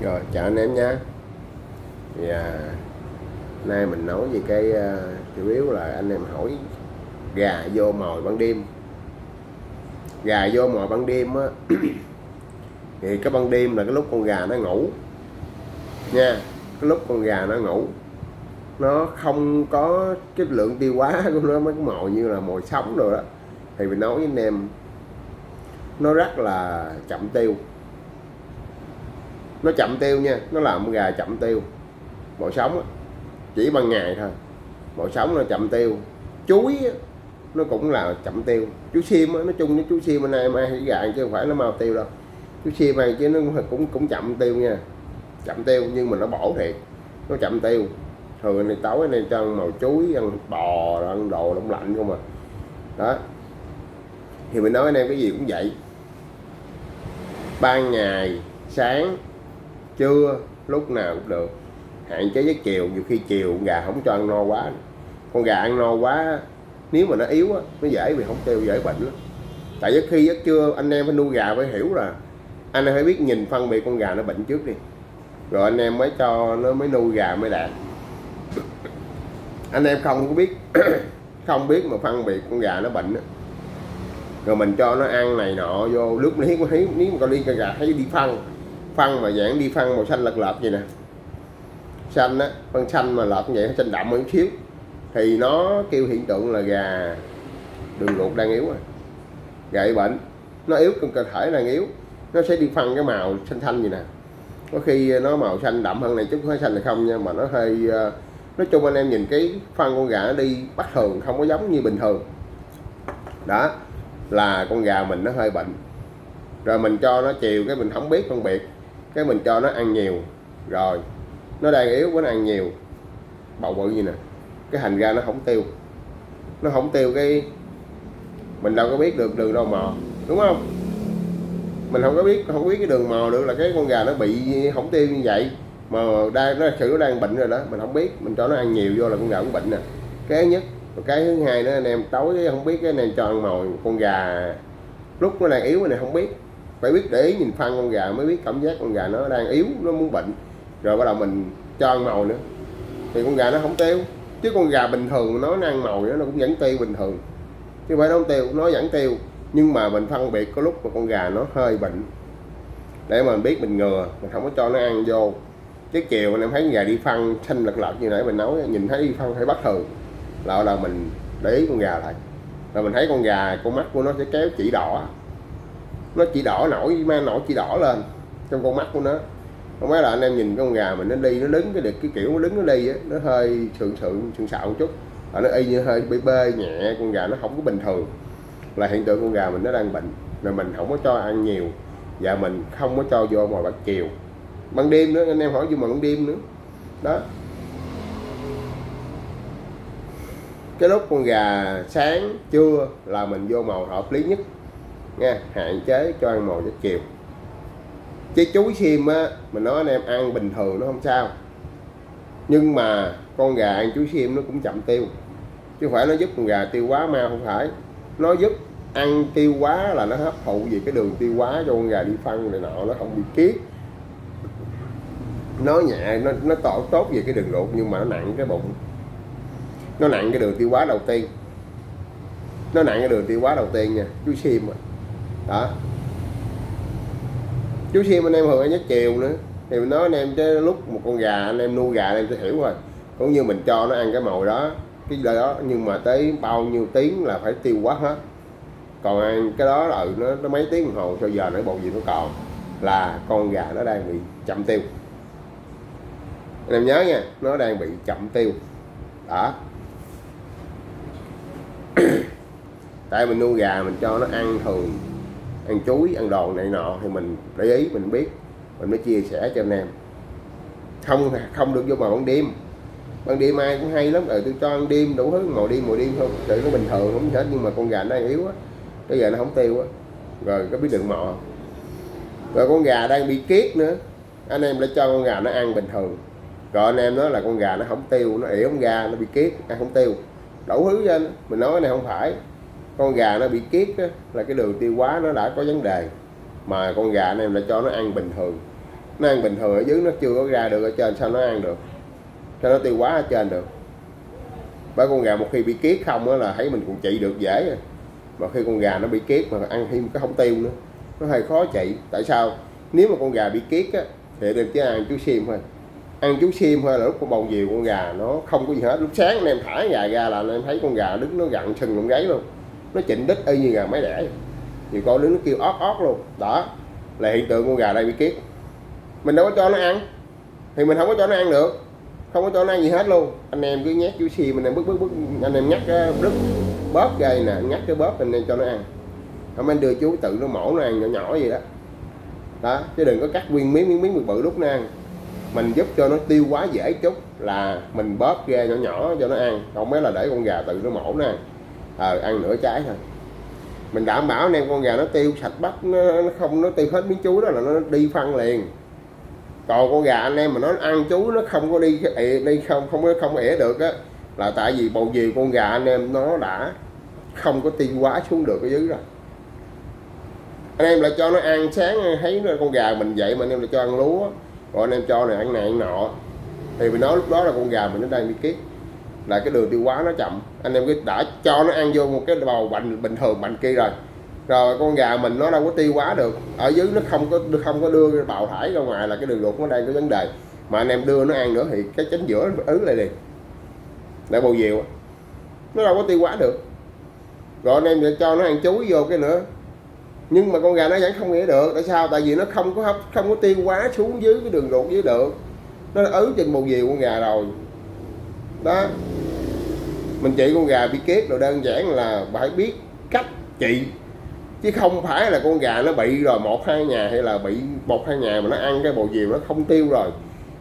rồi chào anh em nha. Thì à, nay mình nói về cái uh, chủ yếu là anh em hỏi gà vô mồi ban đêm. Gà vô mồi ban đêm á thì cái ban đêm là cái lúc con gà nó ngủ. Nha cái lúc con gà nó ngủ nó không có cái lượng tiêu hóa của nó mấy cái mồi như là mồi sống rồi đó. Thì mình nói với anh em nó rất là chậm tiêu nó chậm tiêu nha nó làm gà chậm tiêu. Mồi sống á, chỉ ban ngày thôi. Mồi sống nó chậm tiêu. Chuối á, nó cũng là chậm tiêu. Chú sim á, nói chung với chú sim bên nay mai hay gà chứ không phải nó mau tiêu đâu. Chú sim này chứ nó cũng cũng chậm tiêu nha. Chậm tiêu nhưng mà nó bổ thiệt. Nó chậm tiêu. Thường này tối này cho ăn màu chuối ăn bò ăn đồ đông lạnh không mà đó. Thì mình nói anh em cái gì cũng vậy. Ban ngày sáng trưa lúc nào cũng được. Hạn chế với chiều, nhiều khi chiều gà không cho ăn no quá. Con gà ăn no quá, nếu mà nó yếu á, nó dễ bị không tiêu, dễ bệnh lắm. Tại vì khi giấc trưa anh em phải nuôi gà phải hiểu là anh em phải biết nhìn phân biệt con gà nó bệnh trước đi. Rồi anh em mới cho nó mới nuôi gà mới đạt. Anh em không có biết, không biết mà phân biệt con gà nó bệnh á. Rồi mình cho nó ăn này nọ vô lúc nấy có thấy nếu mà con đi con gà, thấy đi phân phân mà dạng đi phân màu xanh lật lợt vậy nè. Xanh á, phân xanh mà lợt như vậy, xanh đậm hơn xíu. Thì nó kêu hiện tượng là gà đường ruột đang yếu rồi gà bị bệnh, nó yếu trong cơ thể đang yếu. Nó sẽ đi phân cái màu xanh xanh vậy nè. Có khi nó màu xanh đậm hơn này chút hơi xanh là không nha, mà nó hơi ờ, nói chung anh em nhìn cái phân con gà nó đi bất thường, không có giống như bình thường. Đó, là con gà mình nó hơi bệnh. Rồi mình cho nó chiều cái mình không biết phân biệt cái mình cho nó ăn nhiều. Rồi, nó đang yếu, nó ăn nhiều. Bầu bự gì nè? Cái hành ra nó không tiêu. Nó không tiêu cái mình đâu có biết được đường đâu mò đúng không? Mình không có biết, không biết cái đường mò được là cái con gà nó bị không tiêu như vậy. Mà đang, nó sự nó đang bệnh rồi đó, mình không biết. Mình cho nó ăn nhiều vô là con gà cũng bệnh nè. Cái nhất cái thứ hai nữa, anh em tối không biết cái anh em cho ăn mồi, con gà lúc nó đang yếu này không biết phải biết để ý nhìn phân con gà mới biết cảm giác con gà nó đang yếu, nó muốn bệnh. Rồi bắt đầu mình cho ăn mồi nữa. Thì con gà nó không tiêu. Chứ con gà bình thường nó ăn mồi nó cũng vẫn tiêu bình thường. Chứ phải nó không tiêu, nó vẫn tiêu. Nhưng mà mình phân biệt có lúc mà con gà nó hơi bệnh. Để mà mình biết mình ngừa, mình không có cho nó ăn vô. Chứ chiều anh em thấy con gà đi phân xanh lật lật như nãy mình nói nhìn thấy đi phân hay bất thường. Là là mình để ý con gà lại. Rồi mình thấy con gà, con mắt của nó sẽ kéo chỉ đỏ nó chỉ đỏ nổi ma nổi chỉ đỏ lên trong con mắt của nó. Không phải là anh em nhìn con gà mình nó đi, nó đứng cái được cái kiểu, nó đứng nó đi á, nó hơi sượng sượng sượng sạo một chút. Và nó y như hơi bê bê, nhẹ, con gà nó không có bình thường. Là hiện tượng con gà mình nó đang bệnh rồi mình không có cho ăn nhiều. Và mình không có cho vô mồi bắt chiều. Ban đêm nữa, anh em hỏi vô mà ban đêm nữa. Đó. Cái lúc con gà sáng, trưa là mình vô màu hợp lý nhất nha, hạn chế cho ăn mồi giấc chiều. Chế chuối xiêm á, mình nói anh em ăn bình thường nó không sao. Nhưng mà con gà ăn chuối xiêm nó cũng chậm tiêu. Chứ phải nó giúp con gà tiêu quá mau, không phải. Nó giúp ăn tiêu quá là nó hấp thụ về cái đường tiêu quá cho con gà đi phân này nọ, nó không bị kiết. Nó nhẹ, nó nó tốt tốt về cái đường ruột nhưng mà nó nặng cái bụng. Nó nặng cái đường tiêu hóa đầu tiên. Nó nặng cái đường tiêu hóa đầu tiên nha chú sim à đó. Chú sim anh em thường ăn nhất chiều nữa. Thì mình nói anh em chứ lúc một con gà anh em nuôi gà anh em sẽ hiểu rồi. Cũng như mình cho nó ăn cái mồi đó cái đó nhưng mà tới bao nhiêu tiếng là phải tiêu quá hết. Còn ăn cái đó là ừ, nó, nó mấy tiếng đồng hồ sau giờ nó bộ gì nó còn là con gà nó đang bị chậm tiêu. Anh em nhớ nha nó đang bị chậm tiêu. Đó. Tại mình nuôi gà mình cho nó ăn thường ăn chuối, ăn đòn này nọ thì mình để ý, mình biết, mình mới chia sẻ cho anh em. Không không được vô mà ban đêm. Ban đêm ai cũng hay lắm, rồi tôi cho ăn đêm đủ thứ, màu đêm màu đêm thôi. Tự nó bình thường, không hết, nhưng mà con gà nó yếu á. Cái giờ nó không tiêu á. Rồi có biết đừng mò. Rồi con gà đang bị kiết nữa. Anh em đã cho con gà nó ăn bình thường. Rồi anh em nói là con gà nó không tiêu, nó ỉa con gà nó bị kiết, ăn không tiêu. Đủ thứ cho anh. Mình nói này không phải con gà nó bị kiết á, là cái đường tiêu hóa nó đã có vấn đề mà con gà anh em đã cho nó ăn bình thường. Nó ăn bình thường ở dưới nó chưa có ra được ở trên sao nó ăn được? Cho nó tiêu hóa ở trên được? Bởi con gà một khi bị kiết không đó là thấy mình cũng trị được dễ rồi mà khi con gà nó bị kiết mà ăn thêm cái không tiêu nữa nó hơi khó trị. Tại sao? Nếu mà con gà bị kiết á thì đừng chỉ ăn chú sim thôi. Ăn chú sim thôi là lúc con bồng diều con gà nó không có gì hết. Lúc sáng anh em thả gà ra là anh em thấy con gà đứng nó gặn sừng con gáy luôn nó chỉnh đích y như gà máy đẻ nhiều con đứng nó kêu ót ót luôn. Đó, là hiện tượng con gà đây bị kiết mình đâu có cho nó ăn. Thì mình không có cho nó ăn được. Không có cho nó ăn gì hết luôn. Anh em cứ nhét chú xì, mình em bước bước bước anh em nhắc cái đứt bóp gây nè nhắc cái bóp anh em cho nó ăn. Không anh đưa chú tự nó mổ nó ăn nhỏ nhỏ gì đó. Đó, chứ đừng có cắt nguyên miếng miếng miếng bự bự lúc nó ăn. Mình giúp cho nó tiêu quá dễ chút là mình bóp ra nhỏ nhỏ cho nó ăn. Không mấy là để con gà tự nó mổ nó ăn ờ ăn nửa trái thôi. Mình đảm bảo anh em con gà nó tiêu sạch bắp nó, nó không nó tiêu hết miếng chuối đó là nó đi phân liền. Còn con gà anh em mà nó ăn chú nó không có đi đi không không có không ỉa được á là tại vì bầu gì con gà anh em nó đã không có tiêu quá xuống được ở dưới rồi. Anh em lại cho nó ăn sáng thấy con gà mình vậy mà anh em lại cho ăn lúa rồi anh em cho này ăn này ăn nọ. Thì mình nói lúc đó là con gà mình nó đang đi kiết là cái đường tiêu hóa nó chậm. Anh em cứ đã cho nó ăn vô một cái bầu bệnh bình thường bệnh kia rồi. Rồi con gà mình nó đâu có tiêu hóa được. Ở dưới nó không có không có đưa cái bào thải ra ngoài là cái đường ruột nó đang có vấn đề. Mà anh em đưa nó ăn nữa thì cái chính giữa nó ứ lại liền. Lại bầu diều nó đâu có tiêu hóa được. Rồi anh em cho nó ăn chuối vô cái nữa. Nhưng mà con gà nó vẫn không nghĩa được. Tại sao? Tại vì nó không có hấp, không có tiêu hóa xuống dưới cái đường ruột dưới được. Nó ứ trên bầu diều con gà rồi đó. Mình trị con gà bị kiết rồi đơn giản là phải biết cách trị chứ không phải là con gà nó bị rồi một hai nhà hay là bị một hai nhà mà nó ăn cái bồ diều nó không tiêu rồi.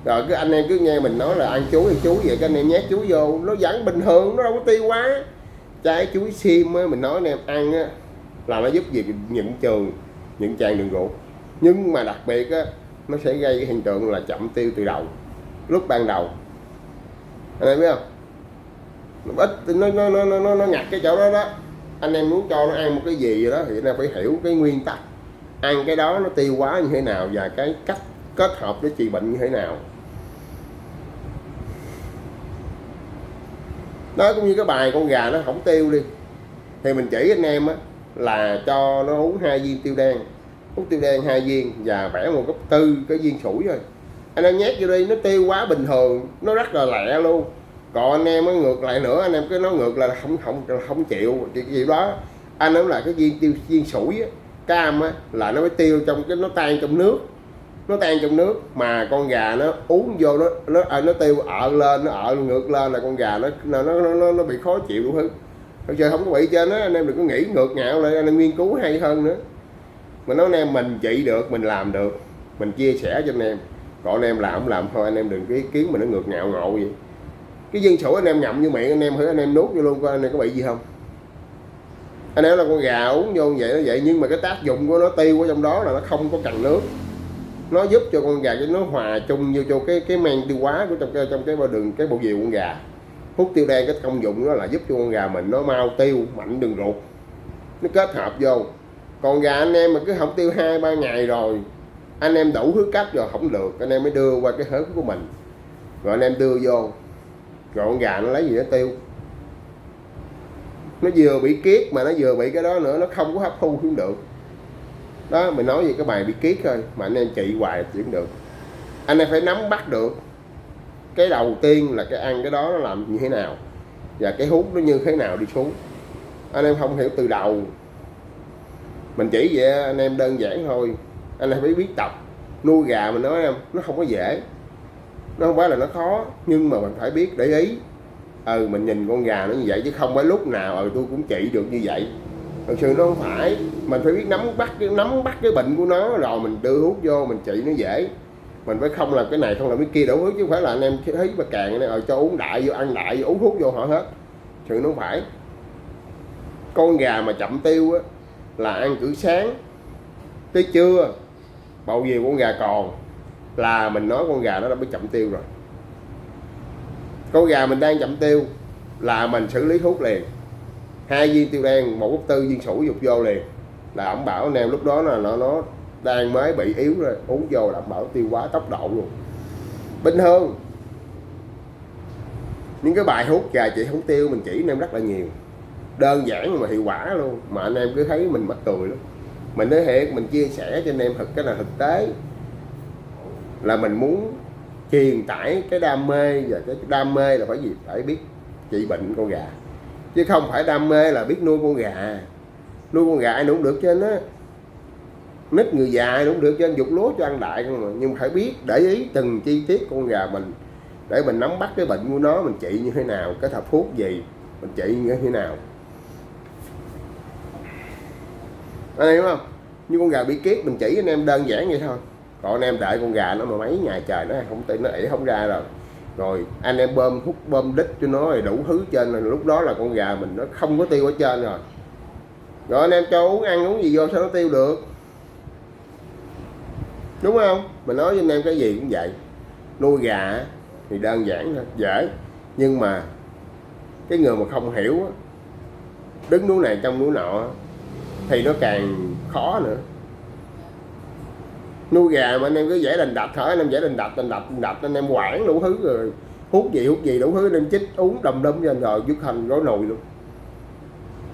Rồi cái anh em cứ nghe mình nói là ăn chuối thì chuối, vậy cái anh em nhét chuối vô, nó vẫn bình thường, nó đâu có tiêu quá. Trái chuối sim á, mình nói anh em ăn á, là nó giúp gì những trường những tràn đường ruột. Nhưng mà đặc biệt á, nó sẽ gây cái hiện tượng là chậm tiêu từ đầu, lúc ban đầu anh em biết không? Nó ít, nó nó nó nó nó ngặt cái chỗ đó đó. Anh em muốn cho nó ăn một cái gì vậy đó thì anh em phải hiểu cái nguyên tắc. Ăn cái đó nó tiêu hóa như thế nào và cái cách kết hợp với trị bệnh như thế nào. Đó, cũng như cái bài con gà nó không tiêu đi. Thì mình chỉ anh em á, là cho nó uống hai viên tiêu đen. Uống tiêu đen hai viên và vẽ một gấp tư cái viên sủi thôi anh em nhét vô đi nó tiêu quá bình thường nó rất là lẹ luôn. Còn anh em mới ngược lại nữa anh em cứ nói ngược là không không không chịu cái gì đó. Anh nói là cái viên tiêu viên sủi á, cam á là nó mới tiêu trong cái nó tan trong nước. Nó tan trong nước mà con gà nó uống vô nó nó à, nó tiêu ở lên nó ở ngược lên là con gà nó nó nó nó, nó bị khó chịu đủ thứ thật sự không có bị trên đó anh em đừng có nghĩ ngược ngạo lại anh em nghiên cứu hay hơn nữa. Mình nói anh em mình trị được mình làm được mình chia sẻ cho anh em còn anh em làm, không làm thôi, anh em đừng cái kiến mà nó ngược ngạo ngộ vậy. Cái dân sủi anh em nhậm như miệng anh em thử anh em nuốt vô luôn coi anh em có bị gì không? Anh em là con gà uống vô vậy nó vậy nhưng mà cái tác dụng của nó tiêu ở trong đó là nó không có cần nước. Nó giúp cho con gà cái nó hòa chung vô cho cái cái men tiêu hóa của trong cái trong cái bao đường, cái bộ diều con gà. Hút tiêu đen cái công dụng đó là giúp cho con gà mình nó mau tiêu, mạnh đường ruột. Nó kết hợp vô. Còn gà anh em mà cứ không tiêu hai, ba ngày rồi anh em đủ thứ cách rồi, không được. Anh em mới đưa qua cái hớn của mình. Rồi anh em đưa vô. Rồi con gà nó lấy gì nó tiêu. Nó vừa bị kiết mà nó vừa bị cái đó nữa, nó không có hấp thu xuống được. Đó, mình nói về cái bài bị kiết thôi, mà anh em trị hoài chỉ được. Anh em phải nắm bắt được cái đầu tiên là cái ăn cái đó nó làm như thế nào, và cái hút nó như thế nào đi xuống. Anh em không hiểu từ đầu. Mình chỉ vậy, anh em đơn giản thôi anh em phải biết tập. Nuôi gà mình nói em nó không có dễ. Nó không phải là nó khó nhưng mà mình phải biết để ý. Ừ mình nhìn con gà nó như vậy chứ không phải lúc nào ừ tôi cũng trị được như vậy. Thật sự nó không phải. Mình phải biết nắm bắt cái nắm bắt cái bệnh của nó rồi mình đưa hút vô mình trị nó dễ. Mình phải không làm cái này không làm cái kia đổ hút chứ không phải là anh em thấy mà càng này, ờ, cho uống đại vô ăn đại vô uống hút vô họ hết. Sự nó không phải. Con gà mà chậm tiêu á là ăn cử sáng. Tới trưa bao nhiêu con gà còn? Là mình nói con gà nó đã bị chậm tiêu rồi. Con gà mình đang chậm tiêu, là mình xử lý hút liền. Hai viên tiêu đen, một gốc tư viên sủi dục vô liền. Là ông bảo anh em lúc đó là nó nó đang mới bị yếu rồi, uống vô đảm bảo tiêu quá tốc độ luôn. Bình thường, những cái bài hút gà chị không tiêu, mình chỉ anh em rất là nhiều. Đơn giản mà hiệu quả luôn, mà anh em cứ thấy mình mắc cười luôn mình nói thiệt, mình chia sẻ cho anh em thực cái là thực tế. Là mình muốn truyền tải cái đam mê và cái đam mê là phải gì? Phải biết trị bệnh con gà. Chứ không phải đam mê là biết nuôi con gà. Nuôi con gà ai cũng được trên á. Nít người già ai cũng được trên, dục lúa cho ăn đại không mà. Nhưng phải biết để ý từng chi tiết con gà mình. Để mình nắm bắt cái bệnh của nó, mình trị như thế nào, cái thập thuốc gì, mình trị như thế nào. Anh hiểu không? Như con gà bị kiết mình chỉ anh em đơn giản vậy thôi. Còn anh em đợi con gà nó mà mấy ngày trời nó không tin, nó ỉ không ra rồi. Rồi anh em bơm hút, bơm đít cho nó rồi đủ thứ trên rồi lúc đó là con gà mình nó không có tiêu ở trên rồi. Rồi anh em cho uống, ăn uống gì vô sao nó tiêu được? Đúng không? Mình nói với anh em cái gì cũng vậy. Nuôi gà thì đơn giản thôi, dễ. Nhưng mà cái người mà không hiểu đứng núi này trong núi nọ thì nó càng khó nữa nuôi gà mà anh em cứ dễ đành đập thở, anh em dễ đành đập đành đập đành đập anh em quản đủ thứ rồi hút gì hút gì đủ thứ anh em chích uống đầm đâm cho anh rồi dứt hành gói nồi luôn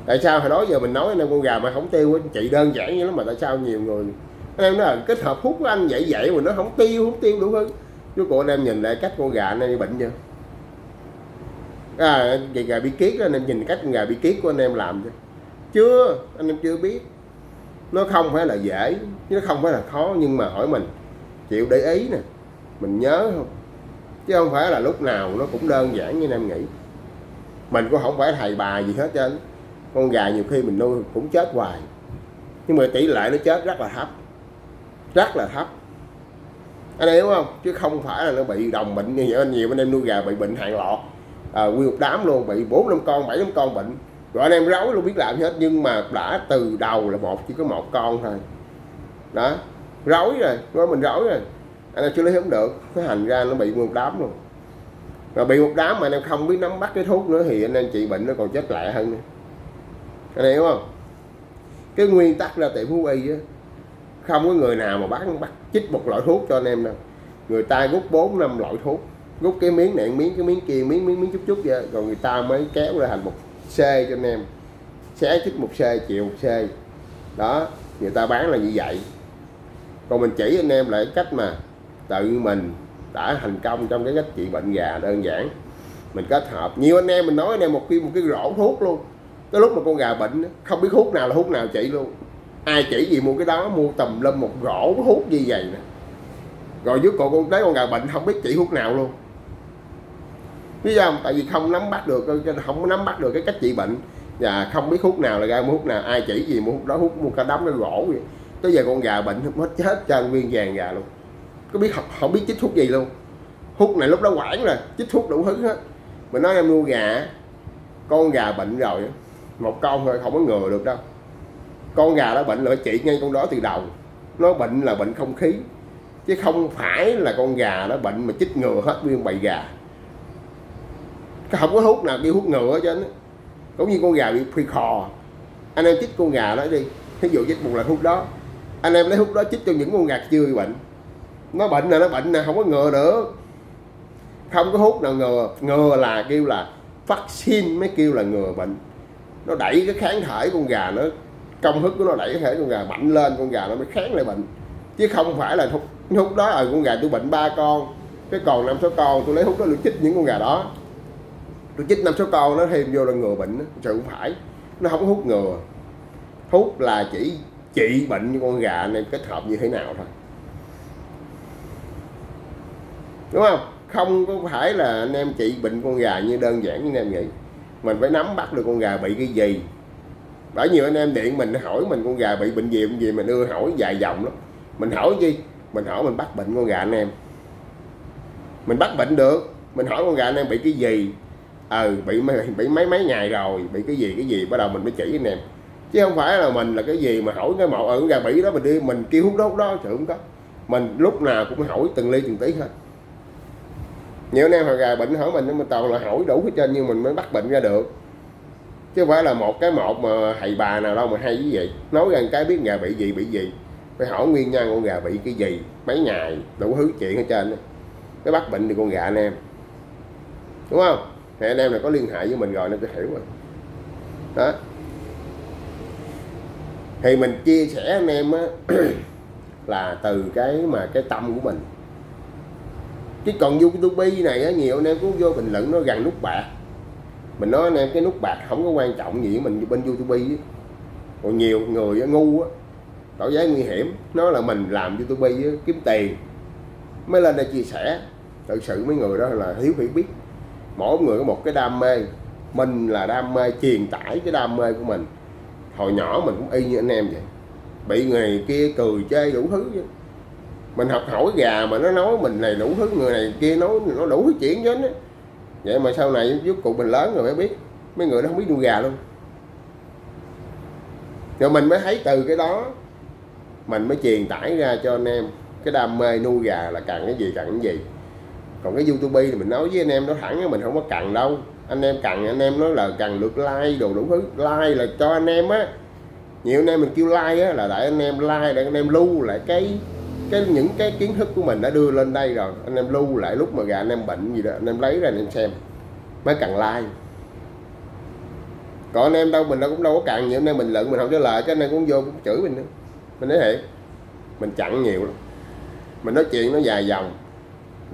tại sao hồi đó giờ mình nói anh em con gà mà không tiêu chị đơn giản như lắm mà tại sao nhiều người anh em nói là kết hợp hút của anh vậy vậy mà nó không tiêu không tiêu đủ thứ Chú cô anh em nhìn lại cách con gà anh em bệnh chưa à gà, gà bị kiết anh em nhìn cách con gà bị kiết của anh em làm chưa chưa anh em chưa biết nó không phải là dễ nó không phải là khó nhưng mà hỏi mình chịu để ý nè mình nhớ không? Chứ không phải là lúc nào nó cũng đơn giản như anh em nghĩ. Mình cũng không phải thầy bà gì hết trơn. Con gà nhiều khi mình nuôi cũng chết hoài. Nhưng mà tỷ lệ nó chết rất là thấp rất là thấp. Anh hiểu không? Chứ không phải là nó bị đồng bệnh như vậy. Nhiều anh em nuôi gà bị bệnh hàng lọt à, nguyên một đám luôn bị bốn năm con bảy năm con bệnh rồi anh em ráo luôn, biết làm hết. Nhưng mà đã từ đầu là một, chỉ có một con thôi. Đó, rối rồi, nói mình rối rồi. Anh em chưa lấy không được, cái hành ra nó bị một đám luôn. Rồi bị một đám mà anh em không biết nắm bắt cái thuốc nữa thì anh em trị bệnh nó còn chết lẹ hơn nữa. Anh hiểu không? Cái nguyên tắc ra tiệm thú y á, không có người nào mà bán, bắt chích một loại thuốc cho anh em đâu. Người ta rút bốn, năm loại thuốc rút cái miếng này, miếng cái miếng kia, miếng miếng miếng chút chút vậy. Rồi người ta mới kéo ra thành một C cho anh em. Xé chích một C chịu một C đó, người ta bán là như vậy. Còn mình chỉ anh em lại cách mà tự mình đã thành công trong cái cách trị bệnh gà đơn giản. Mình kết hợp. Nhiều anh em mình nói anh em một cái một cái rổ thuốc luôn. Cái lúc mà con gà bệnh, không biết thuốc nào là thuốc nào chỉ luôn. Ai chỉ gì mua cái đó, mua tầm lâm một rổ thuốc như vậy nè. Rồi dưới cổ con tới con gà bệnh không biết chỉ thuốc nào luôn lý do không tại vì không nắm bắt được không nắm bắt được cái cách trị bệnh và không biết hút nào là ra mua hút nào, ai chỉ gì mua hút đó, hút mua cả đống cái gỗ vậy. Tới giờ con gà bệnh hết chết, cho viên vàng gà luôn. Có biết học không biết chích thuốc gì luôn. Hút này lúc đó quản rồi, chích thuốc đủ thứ hết. Mình nói em nuôi gà, con gà bệnh rồi, một con thôi không có ngừa được đâu. Con gà đó bệnh là trị ngay con đó từ đầu. Nó bệnh là bệnh không khí, chứ không phải là con gà đó bệnh mà chích ngừa hết nguyên bầy gà không có hút nào kêu hút ngừa cho nó cũng như con gà bị phi khò. Anh em chích con gà đó đi. Ví dụ chích một lần hút đó. Anh em lấy hút đó chích cho những con gà chưa bị bệnh. Nó bệnh là nó bệnh là không có ngừa được. Không có hút nào ngừa. Ngừa là kêu là vaccine mới kêu là ngừa bệnh. Nó đẩy cái kháng thể con gà nó công thức của nó đẩy cái thể con gà mạnh lên con gà nó mới kháng lại bệnh. Chứ không phải là hút, hút đó ở con gà tôi bệnh ba con cái còn năm sáu con tôi lấy hút đó tôi chích những con gà đó tôi chích năm số con nó thêm vô là ngừa bệnh trời cũng phải. Nó không hút ngừa. Hút là chỉ trị bệnh như con gà này kết hợp như thế nào thôi. Đúng không? Không có phải là anh em trị bệnh con gà như đơn giản như anh em nghĩ. Mình phải nắm bắt được con gà bị cái gì. Bởi nhiều anh em điện mình hỏi mình con gà bị bệnh gì bệnh gì mình ưa hỏi dài dòng lắm. Mình hỏi gì mình hỏi mình bắt bệnh con gà anh em. Mình bắt bệnh được. Mình hỏi con gà anh em bị cái gì ừ bị bị mấy mấy ngày rồi, bị cái gì cái gì, bắt đầu mình mới chỉ anh em chứ không phải là mình là cái gì mà hỏi cái mẫu ở ừ, gà bị đó mình đi, mình kêu hút đó hút đó chứ không có. Mình lúc nào cũng hỏi từng ly từng tí hết nhiều anh em hồi gà bệnh hỏi mình, nhưng mà toàn là hỏi đủ hết trên nhưng mình mới bắt bệnh ra được. Chứ không phải là một cái một mà thầy bà nào đâu mà hay như vậy nói rằng cái biết gà bị gì bị gì. Phải hỏi nguyên nhân con gà bị cái gì, mấy ngày, đủ thứ chuyện ở trên đó. cái bắt bệnh thì con gà anh em. Đúng không? Thì anh em là có liên hệ với mình rồi nên tôi hiểu rồi. Đó. Thì mình chia sẻ anh em á là từ cái mà cái tâm của mình. Chứ còn youtube này á nhiều anh em cũng vô bình luận nó gần nút bạc. Mình nói anh em cái nút bạc không có quan trọng gì với mình bên youtube á. Còn nhiều người ngu á tỏ giá nguy hiểm nó là mình làm youtube á, kiếm tiền. Mới lên đây chia sẻ. Thật sự mấy người đó là thiếu hiểu biết mỗi người có một cái đam mê. Mình là đam mê truyền tải cái đam mê của mình. Hồi nhỏ mình cũng y như anh em vậy. Bị người kia cười chê đủ thứ chứ. Mình học hỏi gà mà nó nói mình này đủ thứ, người này kia nói nó đủ thứ chuyện chứ á vậy mà sau này giúp cụ mình lớn rồi mới biết. Mấy người đó không biết nuôi gà luôn. Rồi mình mới thấy từ cái đó, mình mới truyền tải ra cho anh em. Cái đam mê nuôi gà là cần cái gì cần cái gì còn cái youtube thì mình nói với anh em nó thẳng mình không có cần đâu anh em cần anh em nói là cần lượt like đồ đủ thứ like là cho anh em á nhiều anh em mình kêu like á là để anh em like để anh em lưu lại cái cái những cái kiến thức của mình đã đưa lên đây rồi anh em lưu lại lúc mà gà anh em bệnh gì đó anh em lấy ra anh em xem mới cần like còn anh em đâu mình đâu cũng đâu có cần nhiều anh em mình lận mình không trả lời cái anh em cũng vô cũng chửi mình nữa mình nói thiệt mình chặn nhiều lắm mình nói chuyện nó dài dòng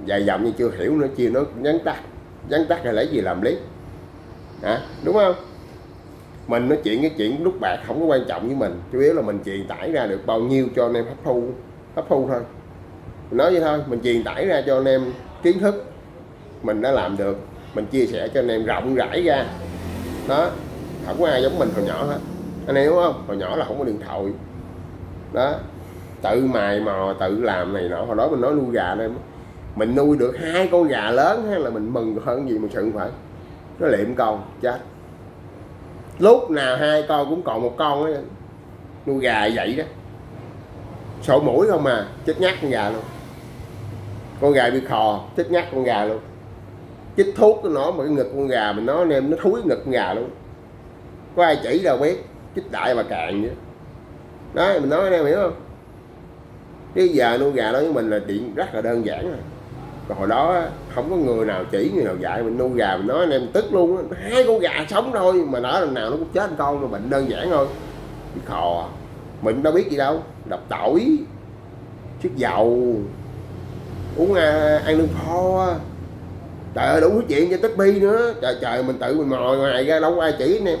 dài dòng nhưng chưa hiểu nữa chia nó nhắn tắt. Nhắn tắt là lấy gì làm lý? Hả? Đúng không? Mình nói chuyện cái chuyện lúc bạc không có quan trọng với mình. Chủ yếu là mình truyền tải ra được bao nhiêu cho anh em hấp thu. Hấp thu thôi. Mình nói vậy thôi, mình truyền tải ra cho anh em kiến thức mình đã làm được. Mình chia sẻ cho anh em rộng rãi ra. Đó, không có ai giống mình hồi nhỏ hết. Anh em đúng không? Hồi nhỏ là không có điện thoại. Đó, tự mài mò, tự làm này nọ. Hồi đó mình nói nuôi gà đây mình nuôi được hai con gà lớn hay là mình mừng hơn gì mà sự phải? Nó liệm con, chết. Lúc nào hai con cũng còn một con ấy. nuôi gà vậy đó. Sổ mũi không mà chết nhát con gà luôn. Con gà bị khò, chết nhát con gà luôn. Chích thuốc nó mà cái ngực con gà mình nói anh nó thúi ngực con gà luôn. Có ai chỉ đâu biết, chích đại mà cạn vậy đó mình nói anh em hiểu không? Cái giờ nuôi gà đó với mình là chuyện rất là đơn giản rồi còn hồi đó không có người nào chỉ người nào dạy mình nuôi gà mình nói anh em tức luôn hai con gà sống thôi mà nói lần nào nó cũng chết con mà bệnh đơn giản thôi. Bị khò à. mình đâu biết gì đâu đập tỏi chiếc dầu uống à, ăn lương pho trời ơi đủ cái chuyện cho tích bi nữa. Trời trời mình tự mình mò ngoài ra đâu có ai chỉ anh em.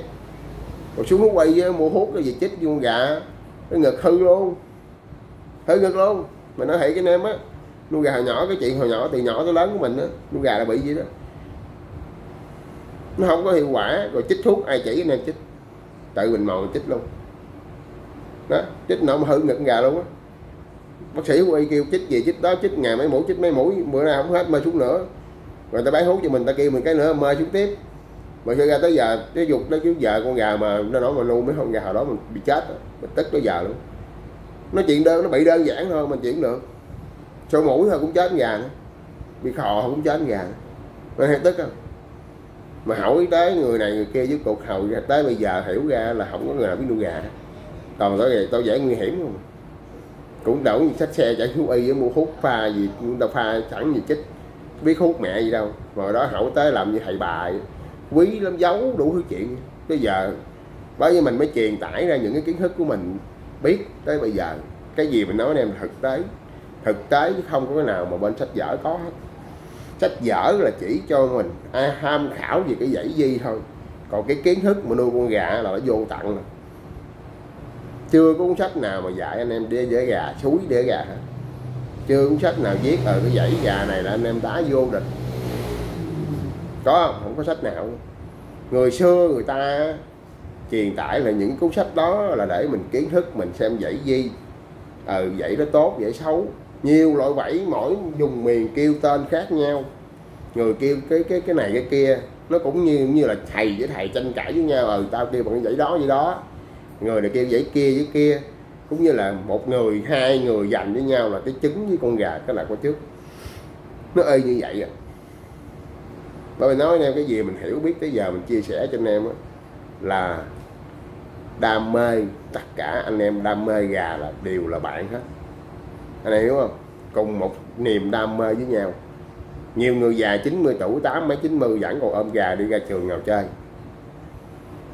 Rồi xuống nó quay mua hút cái gì chích vô con gà. Cái ngực hư luôn. Hư ngực luôn. Mình nói thiệt cái anh em á nuôi gà hồi nhỏ, cái chuyện hồi nhỏ từ nhỏ tới lớn của mình á, nuôi gà là bị gì đó. Nó không có hiệu quả, rồi chích thuốc, ai chỉ nên chích. Tự mình mò chích luôn. Đó, chích nó mà hư ngực gà luôn á. Bác sĩ quay kêu chích gì chích đó, chích ngày mấy mũi, chích mấy mũi, bữa nay không hết, mơ xuống nữa. Rồi ta bán hút cho mình, ta kêu mình cái nữa, mơ xuống tiếp. Mà khi ra tới giờ, cái dục đó, chứ giờ con gà mà nó nói mà nuôi mấy con gà hồi đó mình bị chết đó. mình tức tới giờ luôn. Nó chuyện đơn, nó bị đơn giản thôi, mình chuyển được sổ mũi thôi cũng chết gà nữa. Bị khò cũng chết gà nữa. Nó hay tức không mà hỏi tới người này người kia với cột hầu tới bây giờ hiểu ra là không có người nào biết nuôi gà. Còn tôi tôi dễ nguy hiểm không cũng đổ như sách xe chạy thú y với mua hút pha gì đâu pha sẵn gì chích. Biết hút mẹ gì đâu. Mà đó hỏi tới làm như thầy bà quý lắm, giấu đủ thứ chuyện. Bây giờ bởi vì mình mới truyền tải ra những cái kiến thức của mình biết tới bây giờ. Cái gì mình nói em thực tế thực tế chứ không có cái nào mà bên sách vở có hết. Sách vở là chỉ cho mình ai tham khảo về cái dãy di thôi. Còn cái kiến thức mà nuôi con gà là nó vô tặng rồi. Chưa có cuốn sách nào mà dạy anh em đi để gà, suối để gà hết. Chưa cuốn sách nào viết ở cái dãy gà này là anh em đá vô địch. Có không? Không có sách nào. Người xưa người ta truyền tải là những cuốn sách đó là để mình kiến thức, mình xem dãy di. Ờ dãy nó tốt dãy xấu nhiều loại vẫy mỗi vùng miền kêu tên khác nhau. Người kêu cái cái cái này cái kia, nó cũng như như là thầy với thầy tranh cãi với nhau ờ tao kêu bằng dãy đó vậy đó. Người này kêu dãy kia với kia. Cũng như là một người, hai người giành với nhau là cái trứng với con gà, cái là có trước nó ơi như vậy à. Bởi vì nói anh em cái gì mình hiểu biết tới giờ mình chia sẻ cho anh em là đam mê, tất cả anh em đam mê gà là đều là bạn hết anh hiểu không? Cùng một niềm đam mê với nhau. Nhiều người già 90 tuổi, tám mấy 90 vẫn còn ôm gà đi ra trường nào chơi.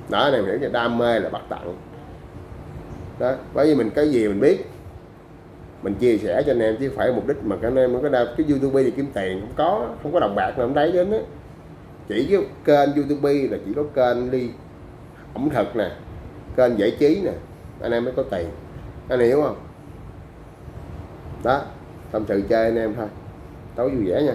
Đó, anh em hiểu cho đam mê là bắt tặng. Đó, bởi vì mình cái gì mình biết, mình chia sẻ cho anh em chứ phải mục đích mà các anh em có đam cái youtube thì kiếm tiền không có không có đồng bạc nào không thấy đến á. Chỉ cái kênh youtube là chỉ có kênh đi ẩm thực nè, kênh giải trí nè, anh em mới có tiền. Anh hiểu không? Đó tâm sự chơi anh em thôi. Tối vui vẻ nha.